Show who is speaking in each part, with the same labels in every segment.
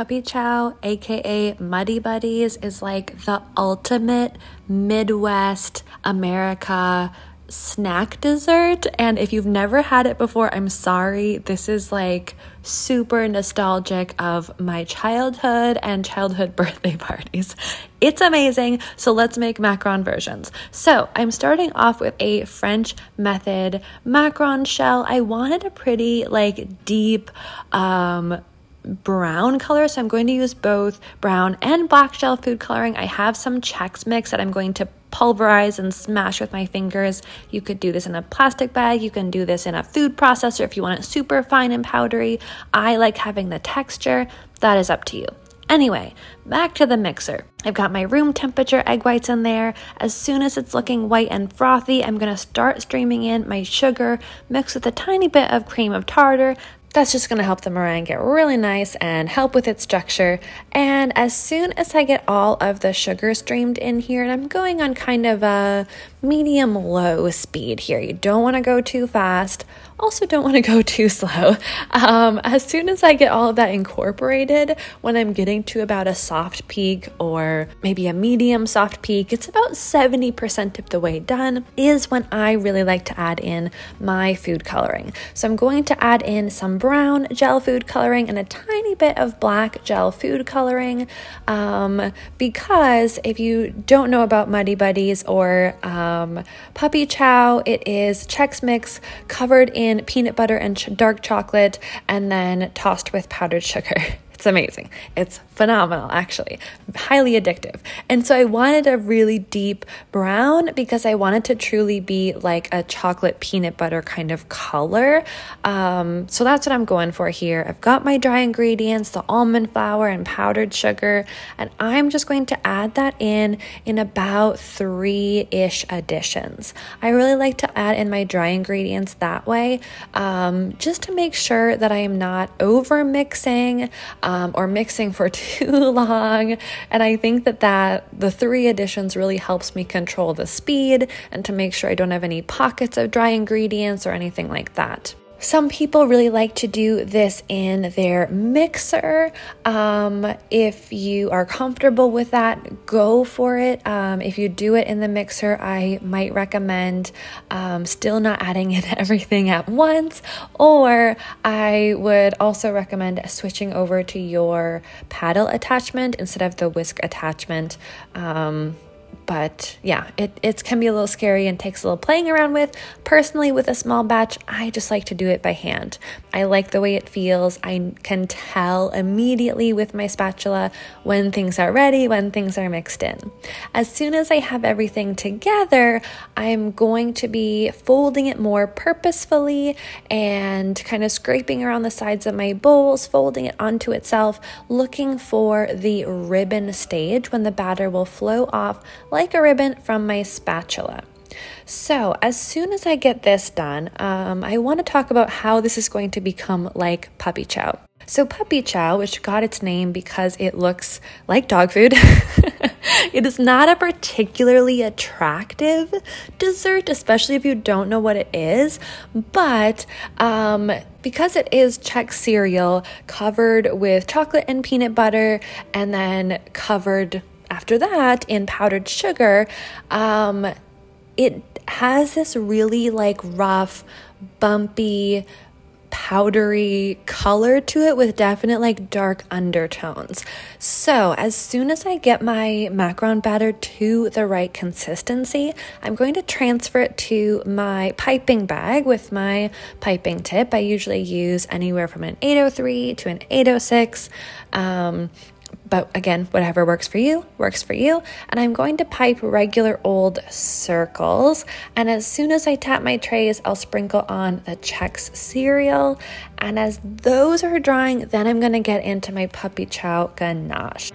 Speaker 1: Puppy Chow, aka Muddy Buddies, is like the ultimate Midwest America snack dessert. And if you've never had it before, I'm sorry. This is like super nostalgic of my childhood and childhood birthday parties. It's amazing. So let's make macaron versions. So I'm starting off with a French method macaron shell. I wanted a pretty like deep, um, brown color. So I'm going to use both brown and black shell food coloring. I have some Chex Mix that I'm going to pulverize and smash with my fingers. You could do this in a plastic bag. You can do this in a food processor if you want it super fine and powdery. I like having the texture. That is up to you. Anyway, back to the mixer. I've got my room temperature egg whites in there. As soon as it's looking white and frothy, I'm gonna start streaming in my sugar mixed with a tiny bit of cream of tartar. That's just going to help the meringue get really nice and help with its structure. And as soon as I get all of the sugar streamed in here, and I'm going on kind of a medium low speed here, you don't want to go too fast also don't want to go too slow. Um, as soon as I get all of that incorporated, when I'm getting to about a soft peak or maybe a medium soft peak, it's about 70% of the way done, is when I really like to add in my food coloring. So I'm going to add in some brown gel food coloring and a tiny bit of black gel food coloring um, because if you don't know about Muddy Buddies or um, Puppy Chow, it is Chex Mix covered in in peanut butter and ch- dark chocolate and then tossed with powdered sugar. It's amazing. It's phenomenal, actually. Highly addictive. And so I wanted a really deep brown because I wanted to truly be like a chocolate peanut butter kind of color. Um, so that's what I'm going for here. I've got my dry ingredients, the almond flour and powdered sugar, and I'm just going to add that in in about three ish additions. I really like to add in my dry ingredients that way um, just to make sure that I am not over mixing um, Um, or mixing for too long. And I think that that the three additions really helps me control the speed and to make sure I don't have any pockets of dry ingredients or anything like that. Some people really like to do this in their mixer. Um, if you are comfortable with that, go for it. Um, if you do it in the mixer, I might recommend um, still not adding in everything at once, or I would also recommend switching over to your paddle attachment instead of the whisk attachment. But yeah, it, it can be a little scary and takes a little playing around with. Personally, with a small batch, I just like to do it by hand. I like the way it feels. I can tell immediately with my spatula when things are ready, when things are mixed in. As soon as I have everything together, I'm going to be folding it more purposefully and kind of scraping around the sides of my bowls, folding it onto itself, looking for the ribbon stage when the batter will flow off like a ribbon from my spatula. So, as soon as I get this done, um, I want to talk about how this is going to become like puppy chow. So, puppy chow, which got its name because it looks like dog food, it is not a particularly attractive dessert, especially if you don't know what it is. But um, because it is Chex cereal covered with chocolate and peanut butter and then covered after that in powdered sugar, um, it has this really like rough, bumpy, powdery color to it with definite like dark undertones. So, as soon as I get my macaron batter to the right consistency, I'm going to transfer it to my piping bag with my piping tip. I usually use anywhere from an 803 to an 806. Um, but again, whatever works for you, works for you. And I'm going to pipe regular old circles. And as soon as I tap my trays, I'll sprinkle on the Chex cereal. And as those are drying, then I'm going to get into my puppy chow ganache.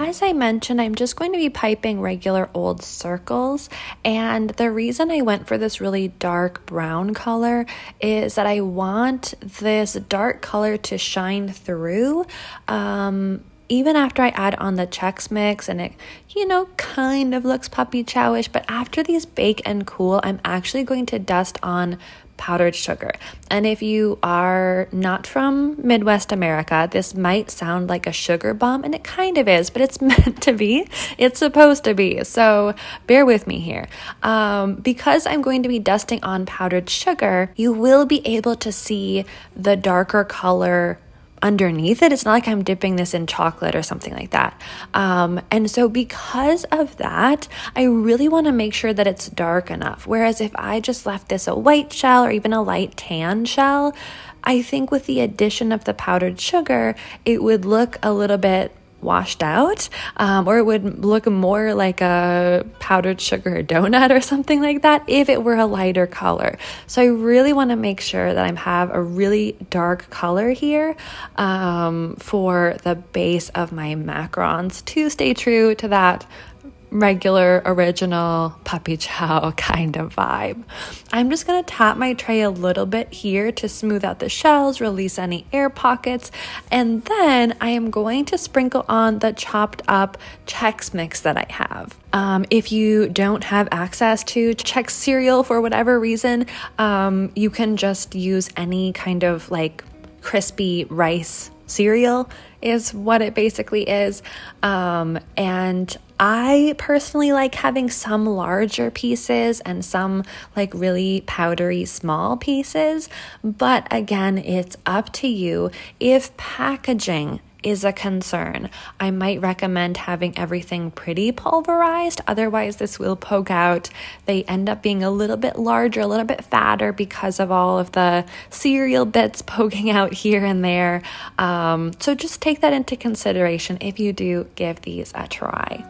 Speaker 1: As I mentioned, I'm just going to be piping regular old circles. And the reason I went for this really dark brown color is that I want this dark color to shine through. Um, even after I add on the Chex Mix and it, you know, kind of looks puppy chowish, but after these bake and cool, I'm actually going to dust on powdered sugar. And if you are not from Midwest America, this might sound like a sugar bomb, and it kind of is, but it's meant to be. It's supposed to be. So bear with me here. Um, because I'm going to be dusting on powdered sugar, you will be able to see the darker color underneath it. It's not like I'm dipping this in chocolate or something like that. Um, and so, because of that, I really want to make sure that it's dark enough. Whereas, if I just left this a white shell or even a light tan shell, I think with the addition of the powdered sugar, it would look a little bit washed out, um, or it would look more like a powdered sugar donut or something like that if it were a lighter color. So I really want to make sure that I have a really dark color here um, for the base of my macarons to stay true to that regular, original puppy chow kind of vibe. I'm just gonna tap my tray a little bit here to smooth out the shells, release any air pockets, and then I am going to sprinkle on the chopped up Chex Mix that I have. Um, if you don't have access to Chex cereal for whatever reason, um, you can just use any kind of like crispy rice cereal is what it basically is. Um, and I personally like having some larger pieces and some like really powdery small pieces. But again, it's up to you. If packaging is a concern. I might recommend having everything pretty pulverized, otherwise, this will poke out. They end up being a little bit larger, a little bit fatter because of all of the cereal bits poking out here and there. Um, so just take that into consideration if you do give these a try.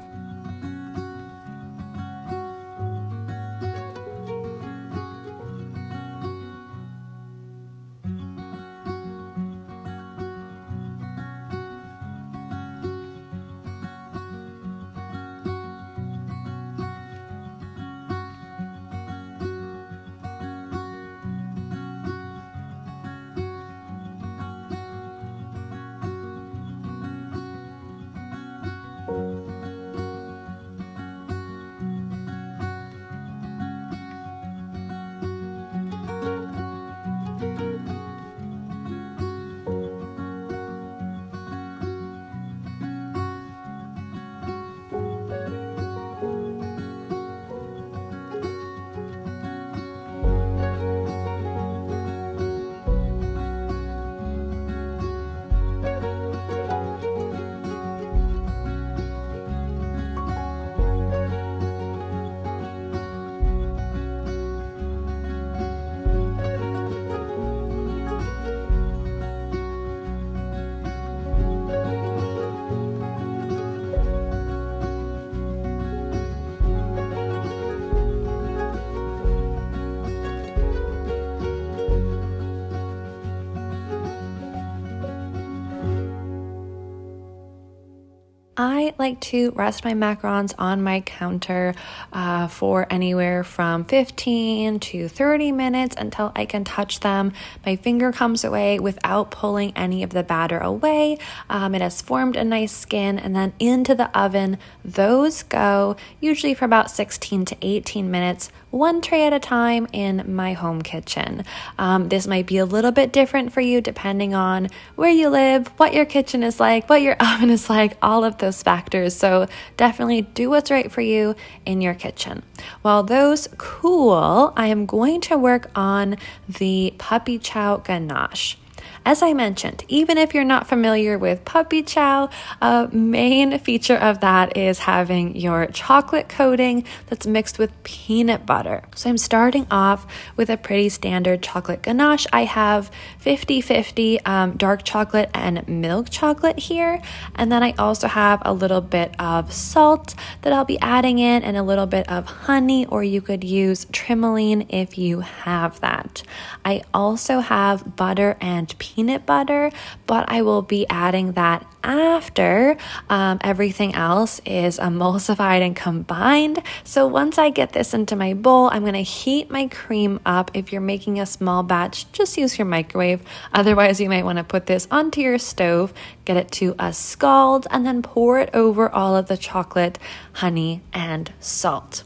Speaker 1: Like to rest my macarons on my counter uh, for anywhere from 15 to 30 minutes until I can touch them. My finger comes away without pulling any of the batter away. Um, it has formed a nice skin, and then into the oven, those go usually for about 16 to 18 minutes one tray at a time in my home kitchen. Um, this might be a little bit different for you depending on where you live, what your kitchen is like, what your oven is like, all of those factors. So definitely do what's right for you in your kitchen. While those cool, I am going to work on the puppy chow ganache. As I mentioned, even if you're not familiar with puppy chow, a main feature of that is having your chocolate coating that's mixed with peanut butter. So I'm starting off with a pretty standard chocolate ganache. I have 50 50 um, dark chocolate and milk chocolate here. And then I also have a little bit of salt that I'll be adding in and a little bit of honey, or you could use trimoline if you have that. I also have butter and peanut peanut butter, but I will be adding that after um, everything else is emulsified and combined. So once I get this into my bowl, I'm gonna heat my cream up. If you're making a small batch, just use your microwave. Otherwise, you might wanna put this onto your stove, get it to a scald, and then pour it over all of the chocolate, honey, and salt.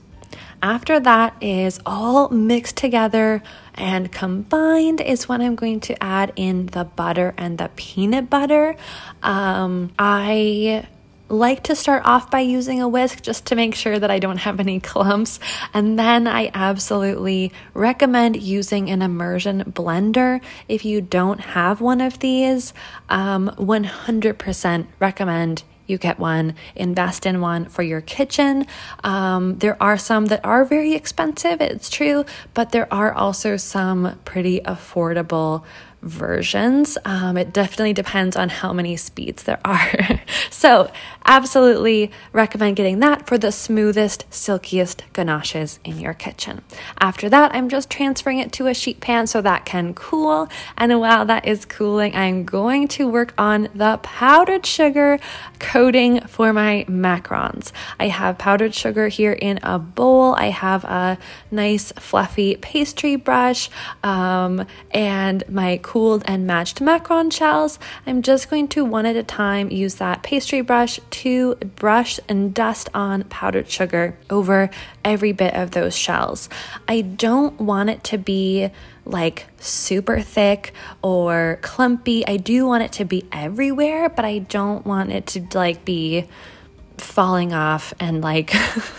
Speaker 1: After that is all mixed together and combined is when I'm going to add in the butter and the peanut butter. Um, I like to start off by using a whisk just to make sure that I don't have any clumps. And then I absolutely recommend using an immersion blender. If you don't have one of these, um, 100% recommend you get one, invest in one for your kitchen. Um, there are some that are very expensive, it's true, but there are also some pretty affordable versions. Um, it definitely depends on how many speeds there are. so, absolutely recommend getting that for the smoothest, silkiest ganaches in your kitchen. After that, I'm just transferring it to a sheet pan so that can cool. And while that is cooling, I'm going to work on the powdered sugar coating for my macarons. I have powdered sugar here in a bowl. I have a nice fluffy pastry brush um, and my cooled and matched macaron shells. I'm just going to one at a time use that pastry brush to brush and dust on powdered sugar over every bit of those shells. I don't want it to be like super thick or clumpy. I do want it to be everywhere, but I don't want it to like be falling off and like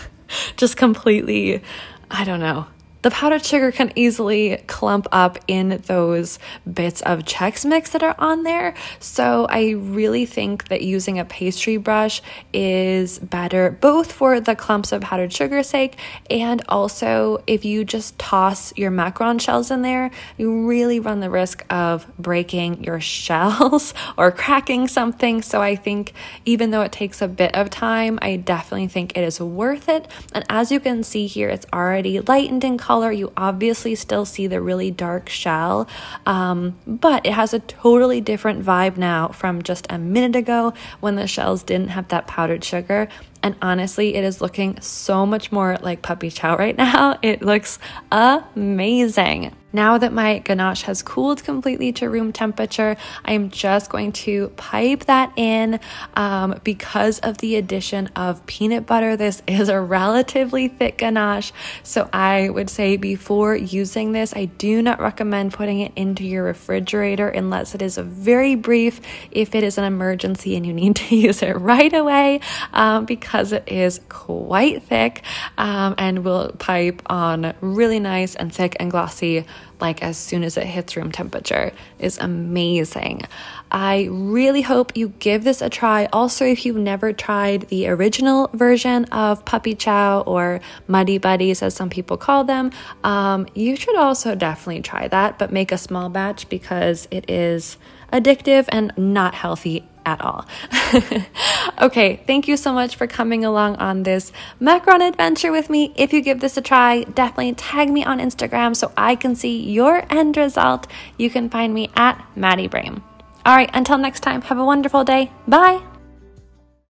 Speaker 1: just completely, I don't know, the powdered sugar can easily clump up in those bits of Chex Mix that are on there. So I really think that using a pastry brush is better, both for the clumps of powdered sugar sake and also if you just toss your macaron shells in there, you really run the risk of breaking your shells or cracking something. So I think even though it takes a bit of time, I definitely think it is worth it. And as you can see here, it's already lightened in color color. You obviously still see the really dark shell, um, but it has a totally different vibe now from just a minute ago when the shells didn't have that powdered sugar. And honestly, it is looking so much more like puppy chow right now. It looks amazing. Now that my ganache has cooled completely to room temperature, I'm just going to pipe that in um, because of the addition of peanut butter. This is a relatively thick ganache, so I would say before using this, I do not recommend putting it into your refrigerator unless it is a very brief, if it is an emergency and you need to use it right away, um, because it is quite thick um, and will pipe on really nice and thick and glossy like as soon as it hits room temperature is amazing. I really hope you give this a try. Also, if you've never tried the original version of Puppy Chow or Muddy Buddies, as some people call them, um, you should also definitely try that, but make a small batch because it is addictive and not healthy at all. okay, thank you so much for coming along on this macaron adventure with me. If you give this a try, definitely tag me on Instagram so I can see your end result. You can find me at Maddie Brehm. All right, until next time, have a wonderful day. Bye.